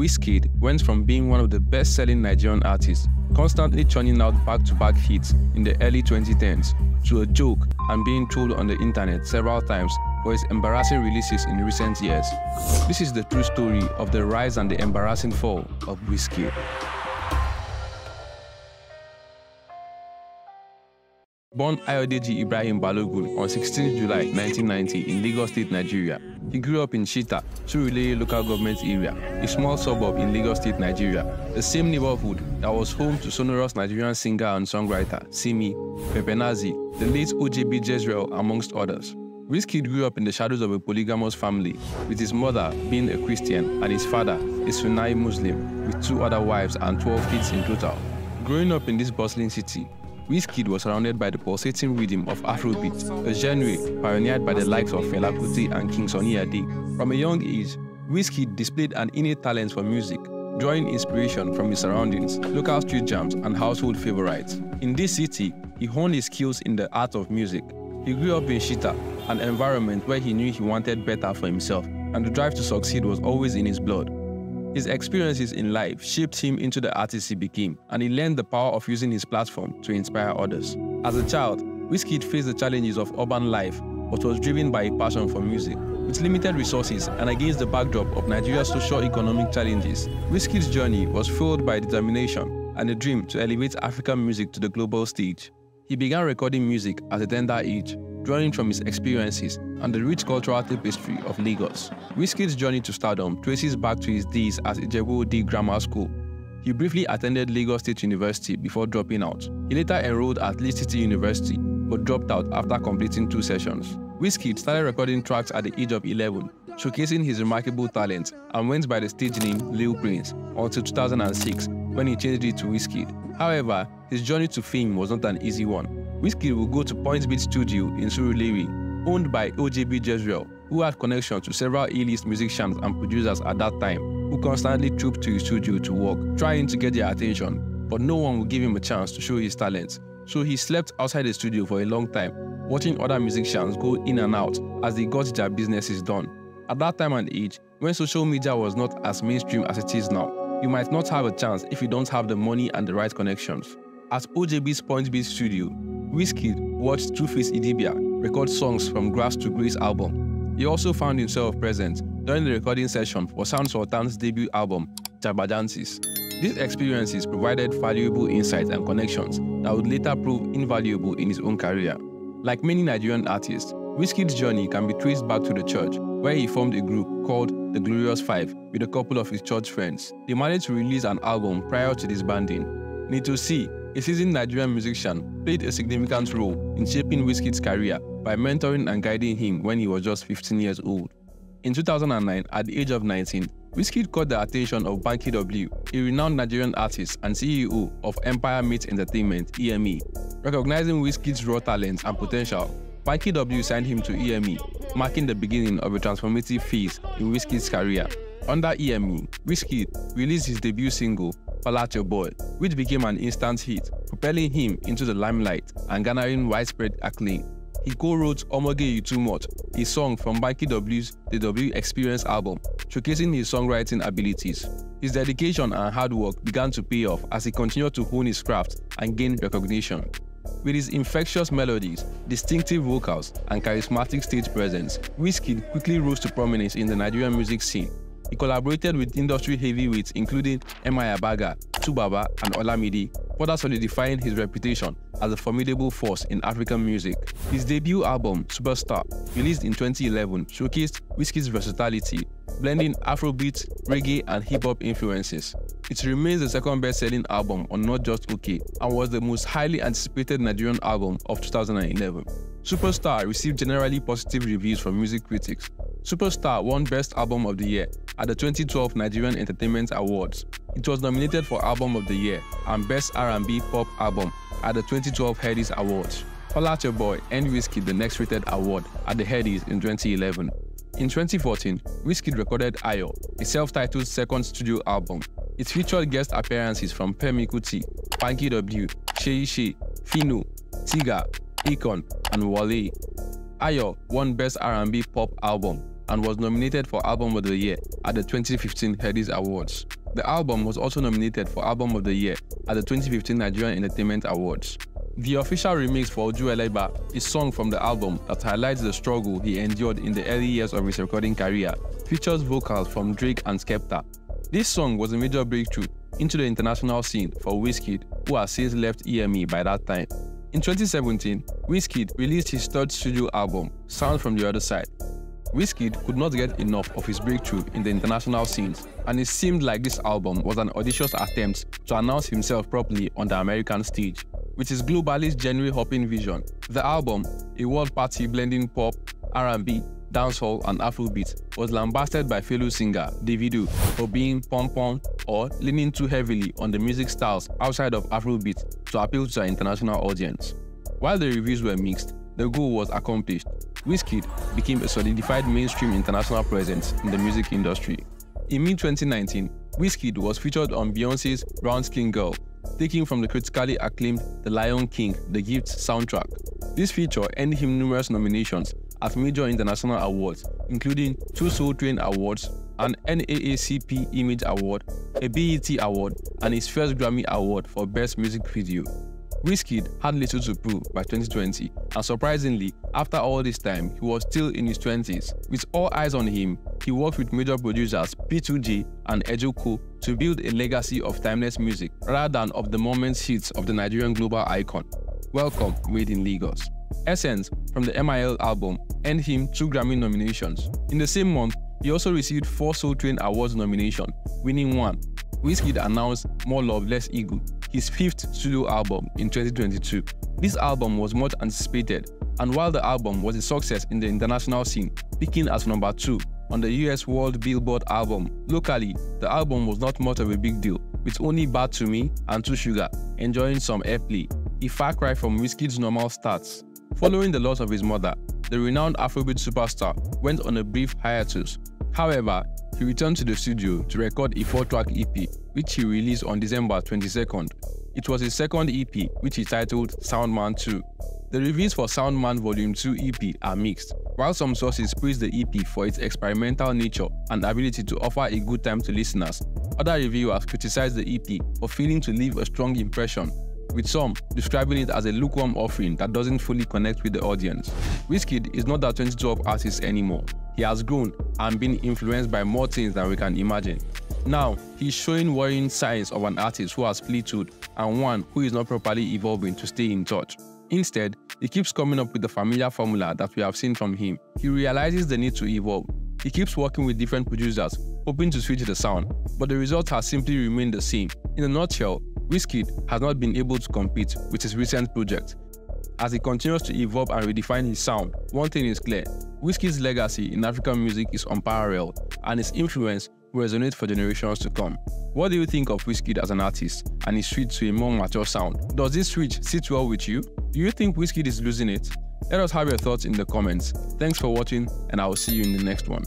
Wizkid went from being one of the best-selling Nigerian artists, constantly churning out back-to-back hits in the early 2010s, to a joke and being trolled on the internet several times for his embarrassing releases in recent years. This is the true story of the rise and the embarrassing fall of Wizkid. Born Ayodeji Ibrahim Balogun on 16 July 1990 in Lagos State, Nigeria, he grew up in Shita, Surulere local government area, a small suburb in Lagos State, Nigeria, the same neighborhood that was home to sonorous Nigerian singer and songwriter Simi, Pepenazi, the late OJB Jezreel, amongst others. Wizkid grew up in the shadows of a polygamous family, with his mother being a Christian and his father a Sunni Muslim, with two other wives and 12 kids in total. Growing up in this bustling city, Wizkid was surrounded by the pulsating rhythm of Afrobeat, a genre pioneered by the likes of Fela Kuti and King Sunny Ade. From a young age, Wizkid displayed an innate talent for music, drawing inspiration from his surroundings, local street jams, and household favorites. In this city, he honed his skills in the art of music. He grew up in Shita, an environment where he knew he wanted better for himself, and the drive to succeed was always in his blood. His experiences in life shaped him into the artist he became, and he learned the power of using his platform to inspire others. As a child, Wizkid faced the challenges of urban life, but was driven by a passion for music. With limited resources and against the backdrop of Nigeria's socio-economic challenges, Wizkid's journey was fueled by determination and a dream to elevate African music to the global stage. He began recording music at a tender age, drawing from his experiences and the rich cultural tapestry of Lagos. Wizkid's journey to stardom traces back to his days at Ijebu Ode Grammar School. He briefly attended Lagos State University before dropping out. He later enrolled at Lead City University, but dropped out after completing two sessions. Wizkid started recording tracks at the age of 11, showcasing his remarkable talent and went by the stage name Lil Prince until 2006 when he changed it to Wizkid. However, his journey to fame was not an easy one. Wizkid would go to Point Beat Studio in Surulere, owned by OJB Jezreel, who had connections to several A-list musicians and producers at that time, who constantly trooped to his studio to work, trying to get their attention, but no one would give him a chance to show his talents. So he slept outside the studio for a long time, watching other musicians go in and out as they got their businesses done. At that time and age, when social media was not as mainstream as it is now, you might not have a chance if you don't have the money and the right connections. At OJB's Point Beat studio, Wizkid watched 2face Idibia record songs from Grass to Grace album. He also found himself present during the recording session for Sound Sultan's debut album, Jagbajantis. These experiences provided valuable insights and connections that would later prove invaluable in his own career. Like many Nigerian artists, Wizkid's journey can be traced back to the church, where he formed a group called The Glorious Five with a couple of his church friends. They managed to release an album prior to disbanding. Naeto C, a seasoned Nigerian musician, played a significant role in shaping Wizkid's career by mentoring and guiding him when he was just 15 years old. In 2009, at the age of 19, Wizkid caught the attention of Banky W, a renowned Nigerian artist and CEO of Empire Mates Entertainment (EME). Recognizing Wizkid's raw talent and potential, Banky W signed him to EME, marking the beginning of a transformative phase in Wizkid's career. Under EME, Wizkid released his debut single, Holla at Your Boy, which became an instant hit, propelling him into the limelight and garnering widespread acclaim. He co-wrote Omoge You Too Much, a song from Banky W's The W Experience album, showcasing his songwriting abilities. His dedication and hard work began to pay off as he continued to hone his craft and gain recognition. With his infectious melodies, distinctive vocals, and charismatic stage presence, Wizkid quickly rose to prominence in the Nigerian music scene. He collaborated with industry heavyweights including M.I. Abaga, 2Baba, and Olamide, further solidifying his reputation as a formidable force in African music. His debut album, Superstar, released in 2011, showcased Wizkid's versatility, blending Afrobeat, reggae, and hip-hop influences. It remains the second best-selling album on Not Just OK and was the most highly anticipated Nigerian album of 2011. Superstar received generally positive reviews from music critics. Superstar won Best Album of the Year at the 2012 Nigerian Entertainment Awards. It was nominated for Album of the Year and Best R&B Pop Album at the 2012 Headies Awards. Your Boy earned Wizkid the next rated award at the Headies in 2011. In 2014, Wizkid recorded Ayo, a self-titled second studio album. It featured guest appearances from Femi Kuti, Banky W, Seyi Shay, Phyno, Tyga, Akon, and Wale. Ayo won Best R&B Pop Album and was nominated for Album of the Year at the 2015 Headies Awards. The album was also nominated for Album of the Year at the 2015 Nigerian Entertainment Awards. The official remix for Ojuelegba is sung from the album that highlights the struggle he endured in the early years of his recording career, features vocals from Drake and Skepta. This song was a major breakthrough into the international scene for Wizkid, who has since left EME by that time. In 2017, Wizkid released his third studio album, Sound from the Other Side. Wizkid could not get enough of his breakthrough in the international scenes, and it seemed like this album was an audacious attempt to announce himself properly on the American stage. With his globalist genre-hopping vision, the album, a world party blending pop, R&B, dancehall, and Afrobeat, was lambasted by fellow singer Davido for being pom-pom or leaning too heavily on the music styles outside of Afrobeat to appeal to an international audience. While the reviews were mixed, the goal was accomplished. Wizkid became a solidified mainstream international presence in the music industry. In mid-2019, Wizkid was featured on Beyoncé's Brown Skin Girl taken from the critically acclaimed The Lion King, The Gift soundtrack. This feature earned him numerous nominations at major international awards, including two Soul Train Awards, an NAACP Image Award, a BET Award, and his first Grammy Award for Best Music Video. Wizkid had little to prove by 2020, and surprisingly, after all this time, he was still in his 20s. With all eyes on him, he worked with major producers P2J and Ejoko to build a legacy of timeless music rather than of the moment's hits of the Nigerian global icon. Welcome, Made in Lagos. Essence from the MIL album earned him two Grammy nominations. In the same month, he also received four Soul Train Awards nominations, winning one. Wizkid announced More Love, Less Ego, his fifth studio album in 2022. This album was much anticipated, and while the album was a success in the international scene, peaking as number 2 on the US World Billboard album, locally, the album was not much of a big deal, with only Bad to Me and Too Sugar enjoying some airplay, a far cry from Wizkid's normal starts. Following the loss of his mother, the renowned Afrobeat superstar went on a brief hiatus. However, he returned to the studio to record a four-track EP, which he released on December 22nd. It was his second EP, which he titled Soundman 2. The reviews for Soundman Volume 2 EP are mixed. While some sources praise the EP for its experimental nature and ability to offer a good time to listeners, other reviewers criticize the EP for failing to leave a strong impression with some describing it as a lukewarm offering that doesn't fully connect with the audience. Wizkid is not that 2012 artist anymore. He has grown and been influenced by more things than we can imagine. Now, he's showing worrying signs of an artist who has plateaued and one who is not properly evolving to stay in touch. Instead, he keeps coming up with the familiar formula that we have seen from him. He realizes the need to evolve. He keeps working with different producers, hoping to switch the sound, but the result has simply remained the same. In a nutshell, Wizkid has not been able to compete with his recent project. As he continues to evolve and redefine his sound, one thing is clear, Wizkid's legacy in African music is unparalleled and his influence will resonate for generations to come. What do you think of Wizkid as an artist and his switch to a more mature sound? Does this switch sit well with you? Do you think Wizkid is losing it? Let us have your thoughts in the comments. Thanks for watching and I will see you in the next one.